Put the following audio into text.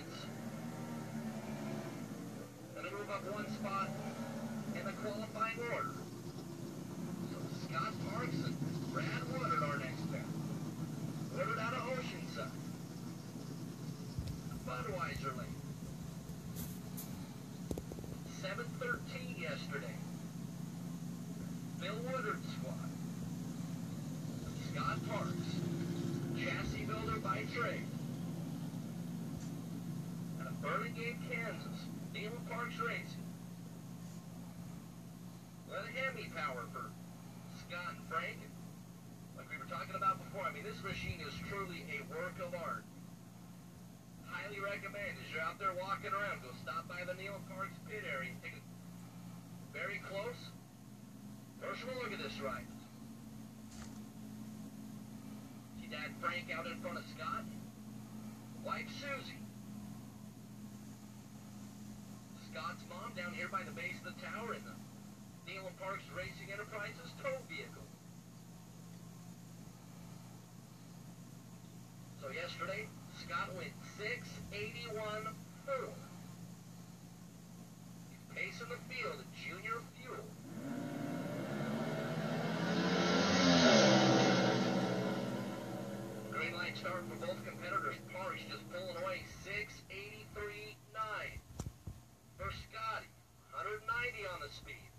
Woods. And a move up one spot in the qualifying order. So Scott Parks and Brad Woodard are next pair. Woodard out of Oceanside. Budweiser lane. 713 yesterday. Bill Woodard squad. Scott Parks, chassis builder by trade. Burlingame, Kansas, Neil Parks Racing. Let a Hemi power for Scott and Frank. Like we were talking about before, I mean, this machine is truly a work of art. Highly recommend as you're out there walking around, go stop by the Neil Parks pit area. Take a very close, personal look at this ride. See Dad Frank out in front of Scott? Wife Susie. Scott's mom down here by the base of the tower in the Neil and Parks Racing Enterprises tow vehicle. So yesterday, Scott went 681 4. He's pacing the field Junior Fuel. Green light start for both competitors. Parks just pulling away 6 speed.